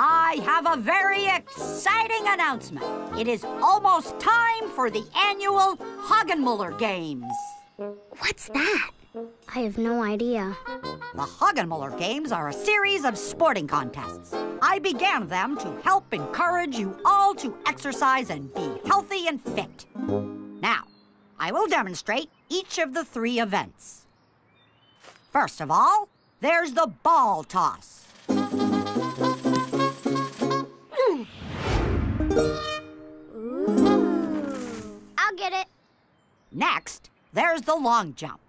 I have a very exciting announcement. It is almost time for the annual Hoggenmuller Games. What's that? I have no idea. The Hoggenmuller Games are a series of sporting contests. I began them to help encourage you all to exercise and be healthy and fit. Now, I will demonstrate each of the three events. First of all, there's the ball toss. I'll get it. Next, there's the long jump.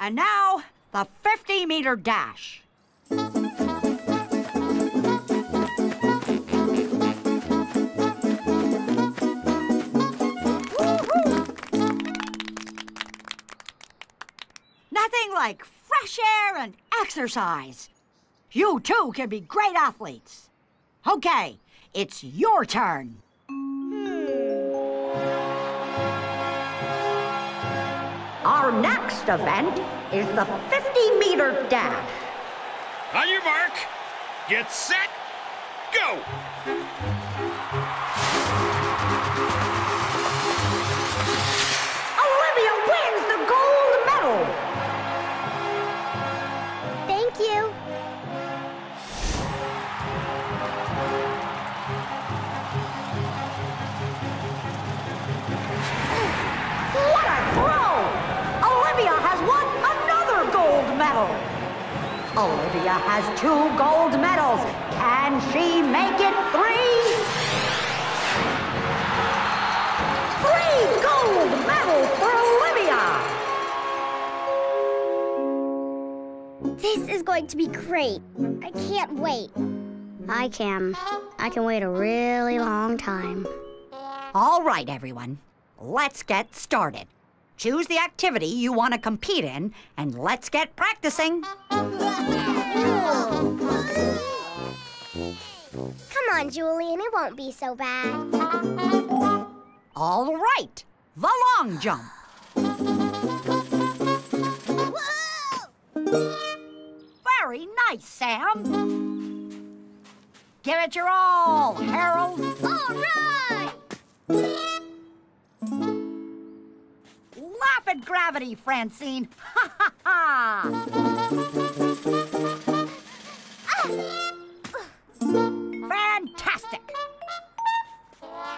And now, the 50 meter dash. Like fresh air and exercise. You too can be great athletes. Okay, it's your turn. Hmm. Our next event is the 50 meter dash. On your mark, get set, go! Two gold medals. Can she make it three? Three gold medals for Olivia. This is going to be great. I can't wait. I can. I can wait a really long time. All right, everyone. Let's get started. Choose the activity you want to compete in, and let's get practicing. Come on, Julian. It won't be so bad. All right, the long jump. Very nice, Sam. Give it your all, Harold. All right! Laugh at gravity, Francine. Ha ha ha! Fantastic.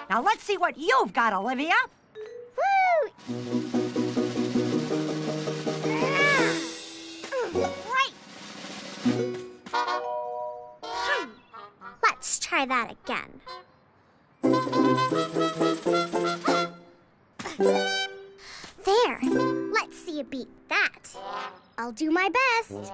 Now let's see what you've got, Olivia. Woo! Let's try that again. There. Let's see you beat that. I'll do my best.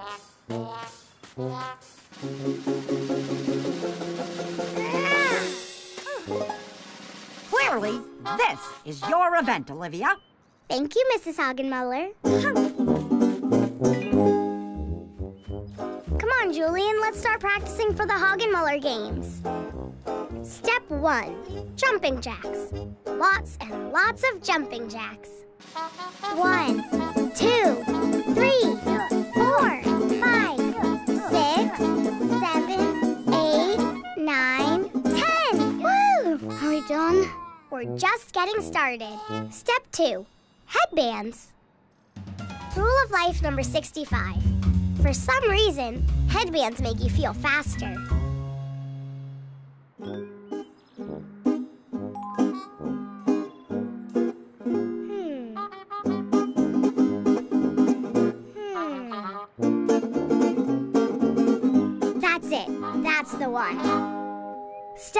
Clearly, this is your event, Olivia. Thank you, Mrs. Hoggenmuller. Come on, Julian, let's start practicing for the Hoggenmuller games. Step one, jumping jacks. Lots and lots of jumping jacks. One, two, We're just getting started. Step two, headbands. Rule of life number 65. For some reason, headbands make you feel faster.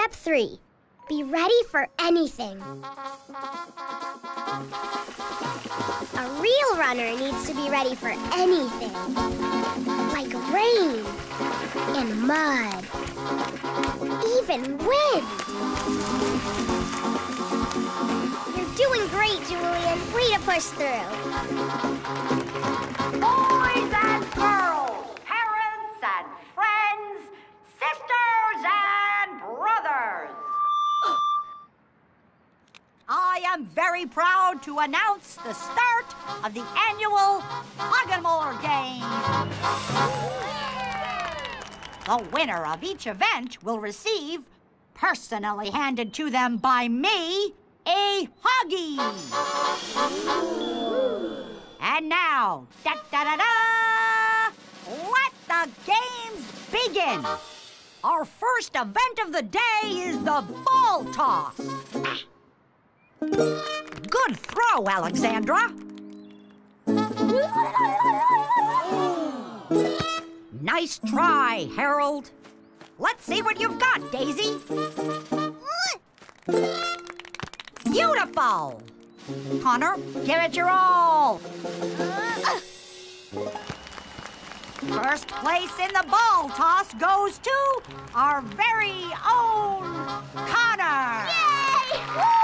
Step three. Be ready for anything. A real runner needs to be ready for anything. Like rain and mud. Even wind. You're doing great, Julian. Way to push through. Boys sisters and brothers. I I am very proud to announce the start of the annual Hoggenmuller Game. The winner of each event will receive, personally handed to them by me, a Hoggy. And now, da da da da, let the games begin. Our first event of the day is the ball toss. Good throw, Alexandra. Nice try, Harold. Let's see what you've got, Daisy. Beautiful. Connor, give it your all. First place in the ball toss goes to our very own Connor. Yay!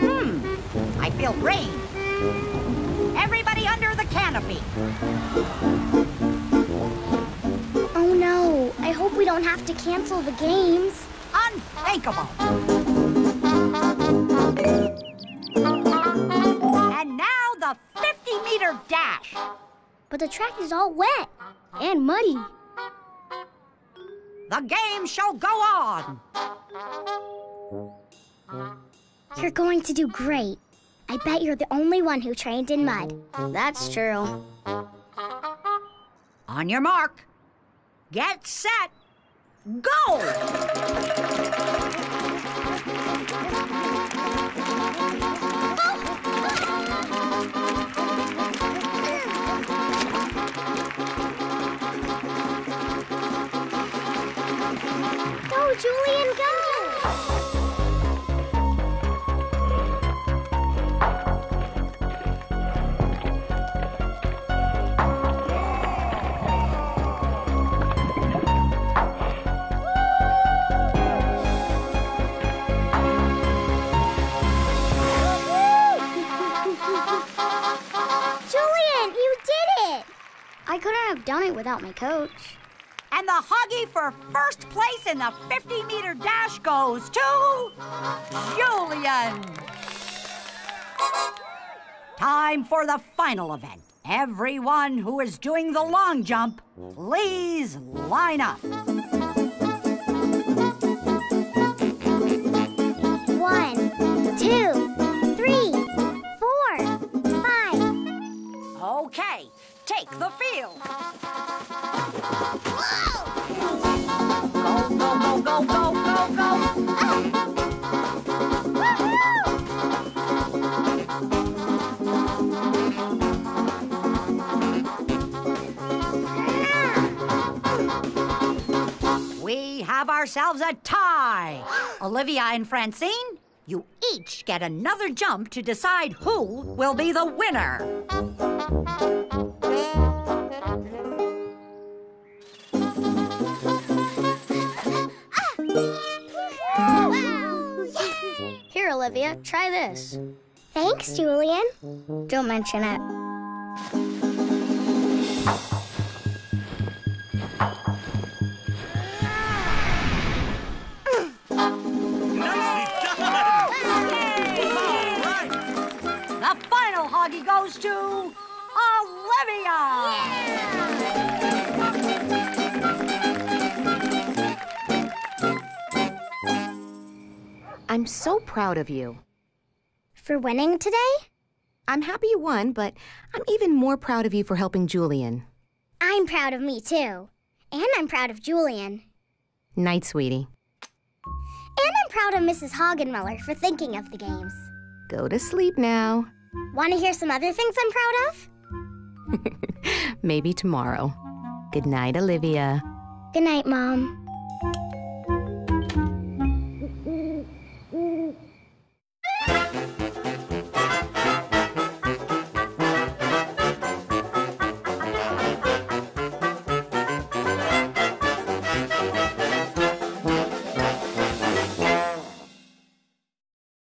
Hmm, I feel rain. Everybody under the canopy. Oh no, I hope we don't have to cancel the games. Unthinkable. And now the 50 meter dash. But the track is all wet and muddy. The game shall go on. You're going to do great. I bet you're the only one who trained in mud. That's true. On your mark. Get set. Go! Go, done it without my coach. And the Hoggy for first place in the 50 meter dash goes to Julian. Time for the final event. Everyone who is doing the long jump, please line up. One, two, the field. Go, go, go, go, go, go, go. We have ourselves a tie. Olivia and Francine, you each get another jump to decide who will be the winner. Here, Olivia, try this. Thanks, Julian. Don't mention it. The final hoggy goes to Olivia. I'm so proud of you. For winning today? I'm happy you won, but I'm even more proud of you for helping Julian. I'm proud of me, too. And I'm proud of Julian. Night, sweetie. And I'm proud of Mrs. Hoggenmuller for thinking of the games. Go to sleep now. Want to hear some other things I'm proud of? Maybe tomorrow. Good night, Olivia. Good night, Mom.